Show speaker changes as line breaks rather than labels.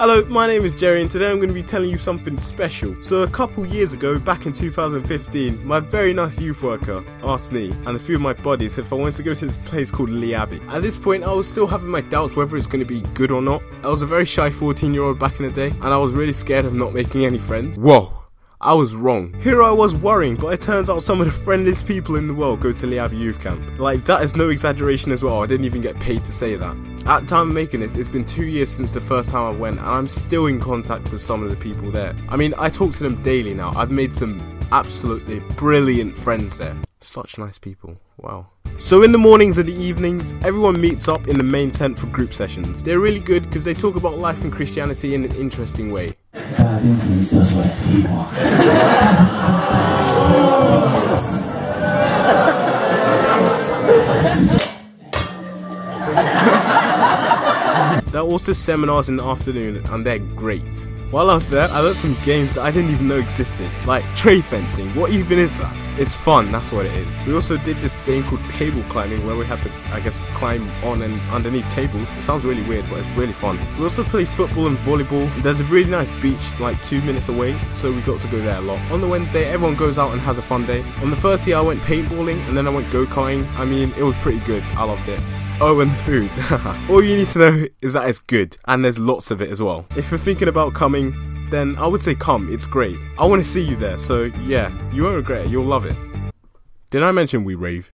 Hello, my name is Jerry, and today I'm going to be telling you something special. So, a couple years ago, back in 2015, my very nice youth worker asked me and a few of my buddies if I wanted to go to this place called Lee Abbey. At this point, I was still having my doubts whether it's going to be good or not. I was a very shy 14 year old back in the day, and I was really scared of not making any friends. Whoa! I was wrong. Here I was worrying, but it turns out some of the friendliest people in the world go to Abbey Youth Camp. Like, that is no exaggeration as well, I didn't even get paid to say that. At the time of making this, it's been two years since the first time I went, and I'm still in contact with some of the people there. I mean, I talk to them daily now. I've made some absolutely brilliant friends there. Such nice people. Wow. So in the mornings and the evenings, everyone meets up in the main tent for group sessions. They're really good because they talk about life and Christianity in an interesting way.
God Humphreys does what he wants.
there are also seminars in the afternoon and they're great. While I was there, I learned some games that I didn't even know existed, like tray fencing. What even is that? It's fun, that's what it is. We also did this game called table climbing where we had to, I guess, climb on and underneath tables. It sounds really weird, but it's really fun. We also play football and volleyball. There's a really nice beach like two minutes away, so we got to go there a lot. On the Wednesday, everyone goes out and has a fun day. On the first year, I went paintballing and then I went go karting. I mean, it was pretty good. I loved it. Oh, and the food. All you need to know is that it's good, and there's lots of it as well. If you're thinking about coming, then I would say come, it's great. I want to see you there, so yeah, you won't regret it, you'll love it. Did I mention we rave?